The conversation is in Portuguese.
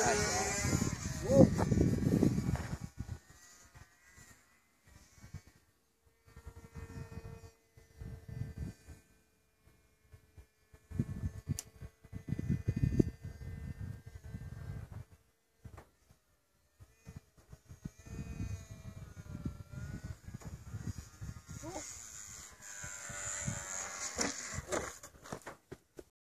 Vai.